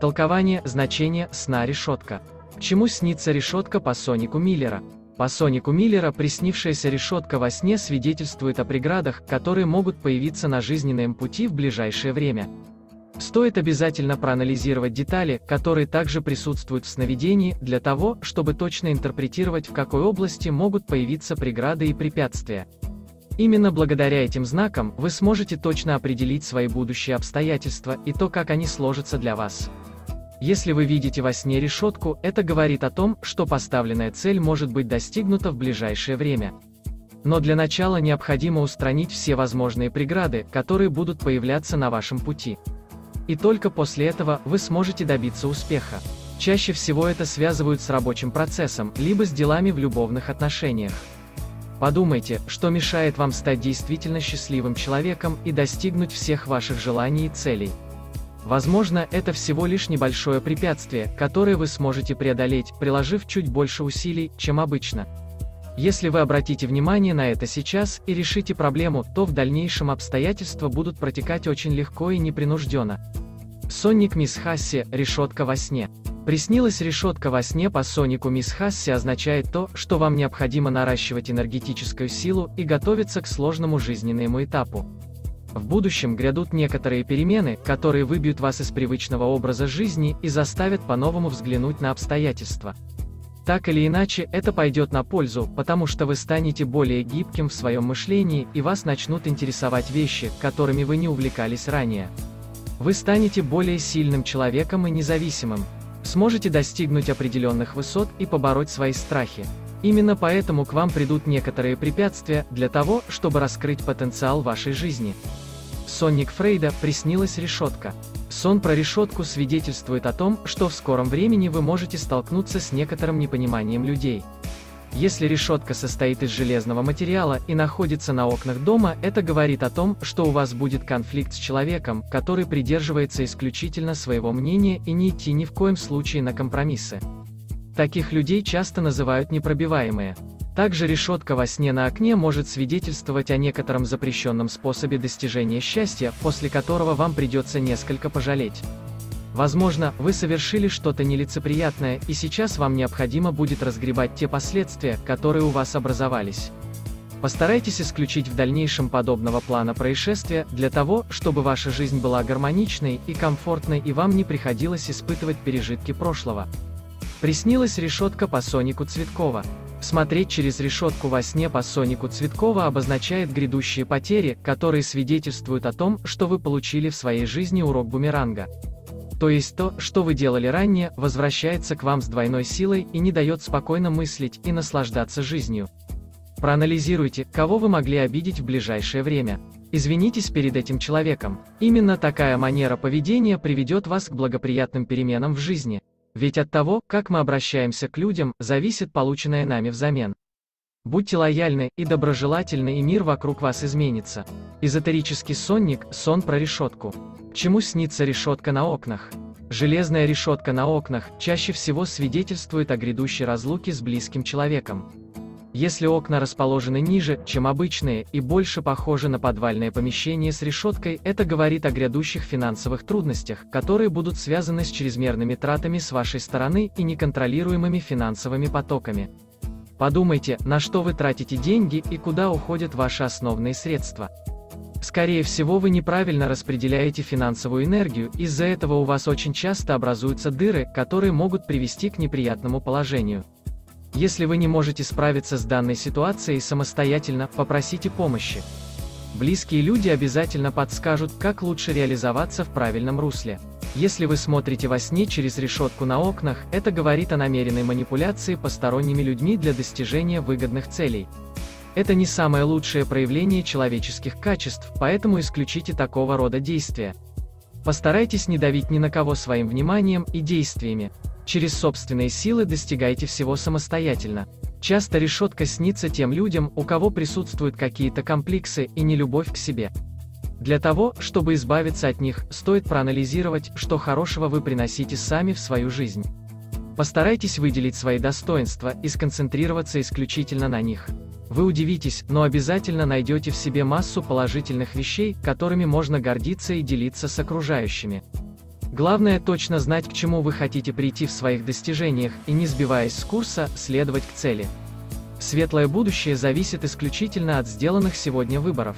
Толкование, значение, сна решетка. Чему снится решетка по Сонику Миллера? По Сонику Миллера приснившаяся решетка во сне свидетельствует о преградах, которые могут появиться на жизненном пути в ближайшее время. Стоит обязательно проанализировать детали, которые также присутствуют в сновидении, для того, чтобы точно интерпретировать в какой области могут появиться преграды и препятствия. Именно благодаря этим знакам вы сможете точно определить свои будущие обстоятельства и то, как они сложатся для вас. Если вы видите во сне решетку, это говорит о том, что поставленная цель может быть достигнута в ближайшее время. Но для начала необходимо устранить все возможные преграды, которые будут появляться на вашем пути. И только после этого вы сможете добиться успеха. Чаще всего это связывают с рабочим процессом, либо с делами в любовных отношениях. Подумайте, что мешает вам стать действительно счастливым человеком и достигнуть всех ваших желаний и целей. Возможно, это всего лишь небольшое препятствие, которое вы сможете преодолеть, приложив чуть больше усилий, чем обычно. Если вы обратите внимание на это сейчас и решите проблему, то в дальнейшем обстоятельства будут протекать очень легко и непринужденно. Сонник Мисс Хасси, решетка во сне. Приснилась решетка во сне по Сонику Мисс Хасси означает то, что вам необходимо наращивать энергетическую силу и готовиться к сложному жизненному этапу. В будущем грядут некоторые перемены, которые выбьют вас из привычного образа жизни и заставят по-новому взглянуть на обстоятельства. Так или иначе, это пойдет на пользу, потому что вы станете более гибким в своем мышлении и вас начнут интересовать вещи, которыми вы не увлекались ранее. Вы станете более сильным человеком и независимым. Сможете достигнуть определенных высот и побороть свои страхи. Именно поэтому к вам придут некоторые препятствия, для того, чтобы раскрыть потенциал вашей жизни. Сонник Фрейда приснилась решетка. Сон про решетку свидетельствует о том, что в скором времени вы можете столкнуться с некоторым непониманием людей. Если решетка состоит из железного материала и находится на окнах дома, это говорит о том, что у вас будет конфликт с человеком, который придерживается исключительно своего мнения и не идти ни в коем случае на компромиссы. Таких людей часто называют непробиваемые. Также решетка во сне на окне может свидетельствовать о некотором запрещенном способе достижения счастья, после которого вам придется несколько пожалеть. Возможно, вы совершили что-то нелицеприятное, и сейчас вам необходимо будет разгребать те последствия, которые у вас образовались. Постарайтесь исключить в дальнейшем подобного плана происшествия, для того, чтобы ваша жизнь была гармоничной и комфортной и вам не приходилось испытывать пережитки прошлого. Приснилась решетка по Сонику Цветкова. Смотреть через решетку во сне по Сонику Цветкова обозначает грядущие потери, которые свидетельствуют о том, что вы получили в своей жизни урок бумеранга. То есть то, что вы делали ранее, возвращается к вам с двойной силой и не дает спокойно мыслить и наслаждаться жизнью. Проанализируйте, кого вы могли обидеть в ближайшее время. Извинитесь перед этим человеком. Именно такая манера поведения приведет вас к благоприятным переменам в жизни. Ведь от того, как мы обращаемся к людям, зависит полученное нами взамен. Будьте лояльны и доброжелательны, и мир вокруг вас изменится. Эзотерический сонник – сон про решетку. Чему снится решетка на окнах? Железная решетка на окнах чаще всего свидетельствует о грядущей разлуке с близким человеком. Если окна расположены ниже, чем обычные, и больше похожи на подвальное помещение с решеткой, это говорит о грядущих финансовых трудностях, которые будут связаны с чрезмерными тратами с вашей стороны и неконтролируемыми финансовыми потоками. Подумайте, на что вы тратите деньги и куда уходят ваши основные средства. Скорее всего вы неправильно распределяете финансовую энергию, из-за этого у вас очень часто образуются дыры, которые могут привести к неприятному положению. Если вы не можете справиться с данной ситуацией самостоятельно, попросите помощи. Близкие люди обязательно подскажут, как лучше реализоваться в правильном русле. Если вы смотрите во сне через решетку на окнах, это говорит о намеренной манипуляции посторонними людьми для достижения выгодных целей. Это не самое лучшее проявление человеческих качеств, поэтому исключите такого рода действия. Постарайтесь не давить ни на кого своим вниманием и действиями. Через собственные силы достигайте всего самостоятельно. Часто решетка снится тем людям, у кого присутствуют какие-то комплексы и нелюбовь к себе. Для того, чтобы избавиться от них, стоит проанализировать, что хорошего вы приносите сами в свою жизнь. Постарайтесь выделить свои достоинства и сконцентрироваться исключительно на них. Вы удивитесь, но обязательно найдете в себе массу положительных вещей, которыми можно гордиться и делиться с окружающими. Главное точно знать, к чему вы хотите прийти в своих достижениях, и не сбиваясь с курса, следовать к цели. Светлое будущее зависит исключительно от сделанных сегодня выборов.